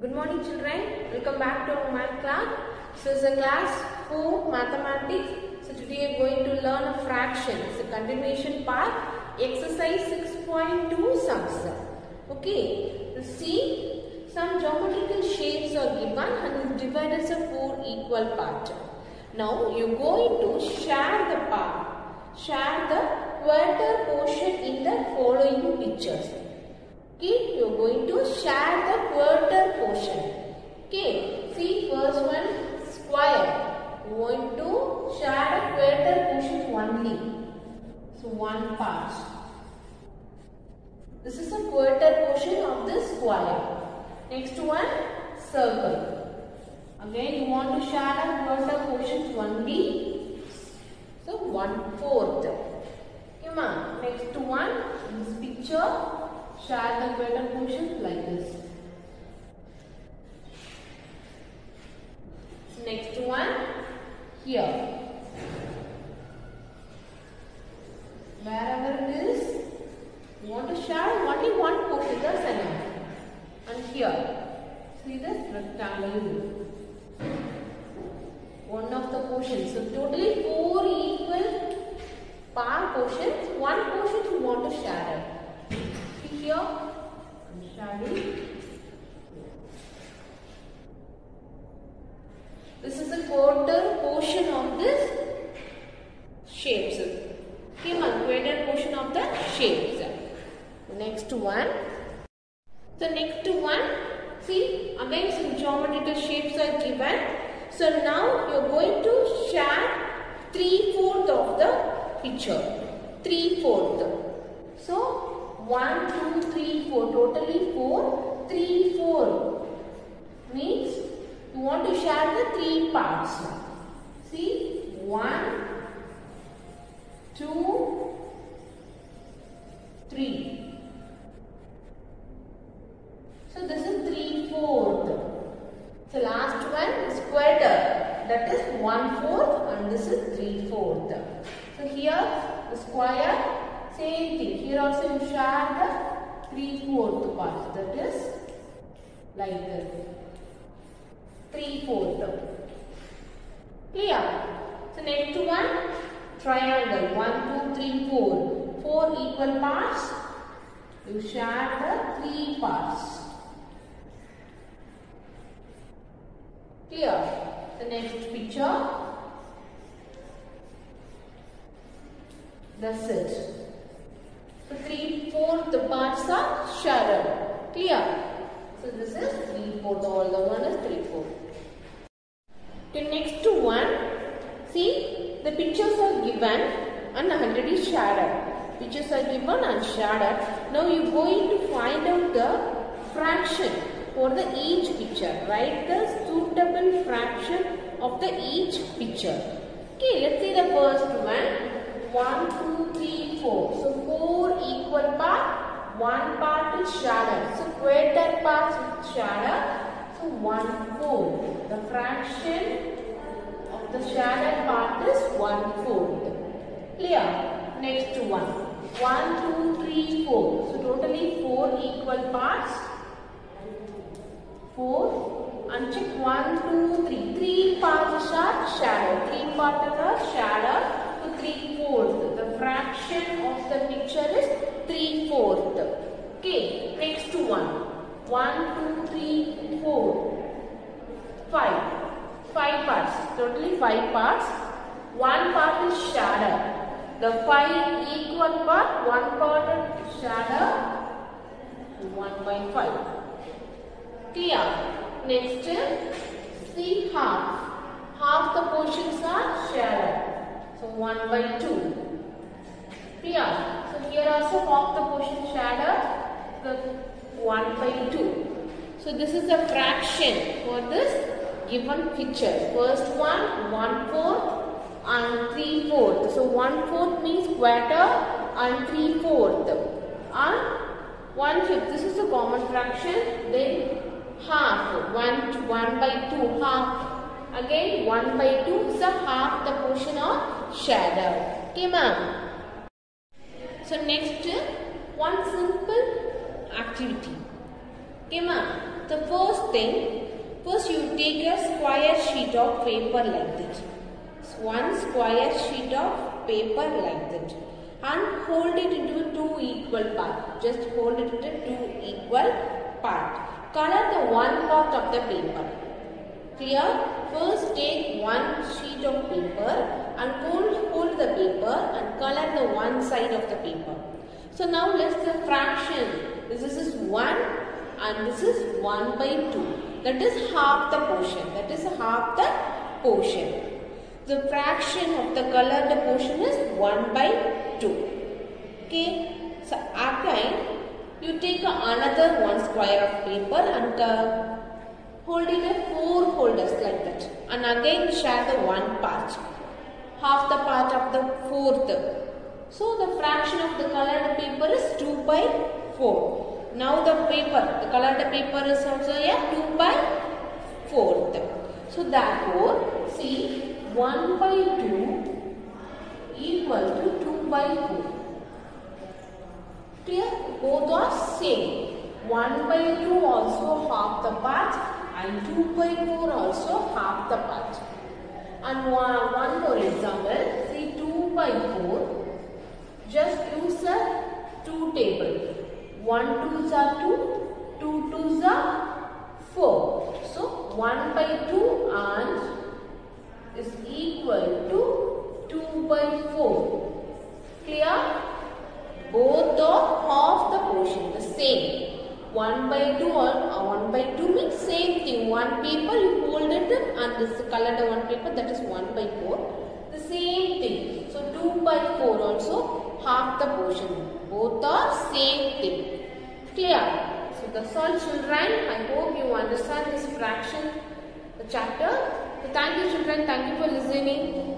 Good morning children. Welcome back to our math class. So it's a class 4 mathematics. So today we are going to learn a fraction. It's a continuation part. Exercise 6.2 sums. Okay. So see some geometrical shapes are given and is divided a 4 equal part. Now you're going to share the part. Share the quarter portion in the following pictures. Okay, you are going to share the quarter portion. Okay, see first one square. You want to share the quarter portion only. So one part. This is a quarter portion of the square. Next one circle. Again you want to share the quarter portion only. So one fourth. Come on. Next one this picture share the quarter portion like this. Next one here. Wherever it is, you want to share only one portion, that's enough. And here, see this rectangle. One of the portions. So totally four equal par portions. One portion you want to share it This is a quarter portion of this shapes. On, quarter portion of the shapes. Next one. The next one, see again some geometrical shapes are given. So now you are going to share three fourth of the picture. Three fourth. So 1, 2, 3, 4. Totally 4. 3, 4 means you want to share the three parts. See 1, 2, 3. So this is 3 fourth. So last one is quarter. That is 1 fourth and this is 3 fourth. So here the square same thing. Here also you share the three fourth part. That is like this. Three fourth. Clear? So next one triangle. One, two, three, four. Four equal parts. You share the three parts. Clear? The next picture. That's it. Three fourth parts are shared. Clear? So this is three fourth. All the one is three fourth. The next one, see the pictures are given and already shaded. Pictures are given and shaded. Now you are going to find out the fraction for the each picture. Write the suitable fraction of the each picture. Okay, let's see the first one. 1, 2, 3, 4. So 4 equal part, 1 part is shadow. So greater part is shadow. So 1. The fraction of the shadow part is 1. Clear? Next one. 1, 2, 3, 4. So totally 4 equal parts. 4 and check 1, 2, 3. 3 parts are shadow. 3 parts are shadow. Three fourth. The fraction of the picture is 3/4. Okay, next one. 1, 2, 3, 4, 5. 5 parts. Totally 5 parts. One part is shadow. The 5 equal part, one part is shadow. 1 by 5. Clear? Next, see half. Half the portions are shadow. So 1 by 2. Clear? So here also half the portion shadow. The 1 by 2. So this is the fraction for this given picture. First one 1 fourth and 3 fourth. So 1 fourth means quarter and 3 fourth. And 1 fifth. This is the common fraction. Then half. 1, 1 by 2 half. Again 1 by 2 is a half the portion of shadow. Okay ma'am. So next one simple activity. Okay ma'am. the first thing, first you take a square sheet of paper like this. One square sheet of paper like that and hold it into two equal part. Just hold it into two equal part. Color the one part of the paper. Clear? First take one sheet of paper and hold, hold the paper and color the one side of the paper. So now let's the fraction. This is 1 and this is 1 by 2. That is half the portion. That is half the portion. The fraction of the colored portion is 1 by 2. Okay. So again you take another one square of paper and uh, hold it at four holders like that. And again share the one part. Half the part of the fourth. So the fraction of the colored paper is 2 by 4. Now the paper, the colored paper is also a 2 by 4th. So therefore, see 1 by 2 equal to 2 by 4. Clear? Both are same. 1 by 2 also half the part and 2 by 4 also half the part. And one, one more example, see 2 by 4, just use a 2 table. 1 2s are 2, 2 2s are 4. So 1 by 2 and is equal to 2 by 4. Clear? Both are half the portion, the same. 1 by 2 or uh, 1 by 2 means same thing. One paper you hold it and this colored one paper that is 1 by 4. The same thing. So 2 by 4 also half the portion. Both are same thing. Clear? So that's all children. I hope you understand this fraction chapter. So thank you children. Thank you for listening.